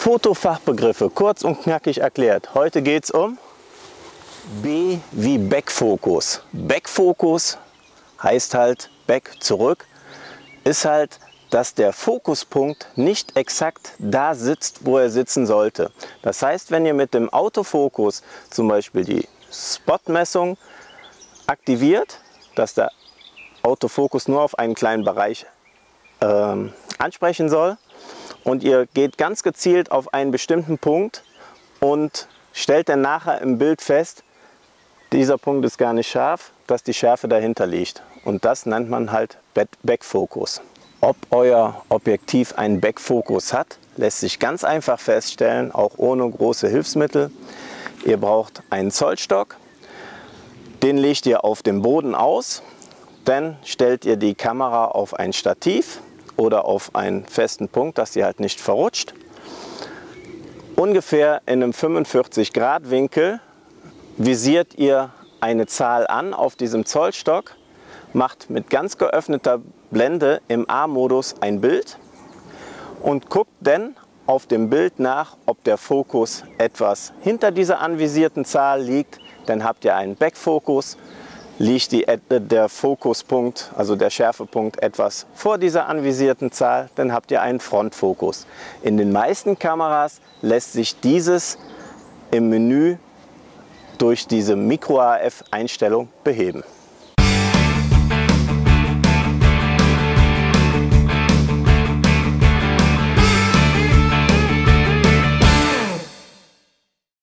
Fotofachbegriffe, kurz und knackig erklärt. Heute geht es um B wie Backfokus. Backfokus heißt halt Back zurück, ist halt, dass der Fokuspunkt nicht exakt da sitzt, wo er sitzen sollte. Das heißt, wenn ihr mit dem Autofokus zum Beispiel die Spotmessung aktiviert, dass der Autofokus nur auf einen kleinen Bereich ähm, ansprechen soll und ihr geht ganz gezielt auf einen bestimmten Punkt und stellt dann nachher im Bild fest, dieser Punkt ist gar nicht scharf, dass die Schärfe dahinter liegt. Und das nennt man halt Backfokus. Ob euer Objektiv einen Backfokus hat, lässt sich ganz einfach feststellen, auch ohne große Hilfsmittel. Ihr braucht einen Zollstock, den legt ihr auf dem Boden aus, dann stellt ihr die Kamera auf ein Stativ oder auf einen festen Punkt, dass sie halt nicht verrutscht. Ungefähr in einem 45 Grad Winkel visiert ihr eine Zahl an auf diesem Zollstock, macht mit ganz geöffneter Blende im A-Modus ein Bild und guckt dann auf dem Bild nach, ob der Fokus etwas hinter dieser anvisierten Zahl liegt. Dann habt ihr einen Backfokus liegt die, der Fokuspunkt, also der Schärfepunkt etwas vor dieser anvisierten Zahl, dann habt ihr einen Frontfokus. In den meisten Kameras lässt sich dieses im Menü durch diese Micro-AF-Einstellung beheben.